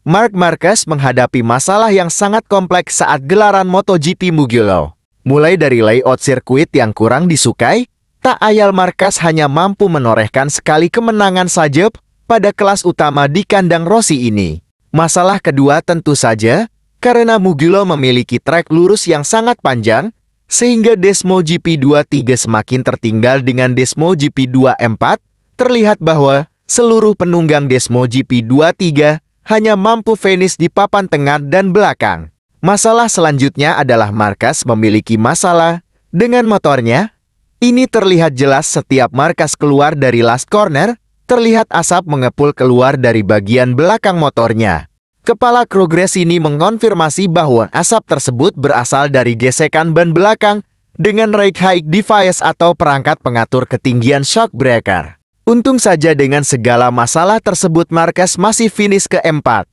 Mark Marquez menghadapi masalah yang sangat kompleks saat gelaran MotoGP Mugello. Mulai dari layout sirkuit yang kurang disukai, tak ayal Marquez hanya mampu menorehkan sekali kemenangan saja pada kelas utama di kandang Rossi ini. Masalah kedua tentu saja, karena Mugello memiliki trek lurus yang sangat panjang, sehingga Desmo GP23 semakin tertinggal dengan Desmo GP24, terlihat bahwa seluruh penunggang Desmo GP23 hanya mampu finish di papan tengah dan belakang. Masalah selanjutnya adalah Markas memiliki masalah dengan motornya. Ini terlihat jelas setiap Markas keluar dari last corner, terlihat asap mengepul keluar dari bagian belakang motornya. Kepala Progress ini mengonfirmasi bahwa asap tersebut berasal dari gesekan ban belakang dengan rake high device atau perangkat pengatur ketinggian shock breaker. Untung saja dengan segala masalah tersebut Marquez masih finish keempat.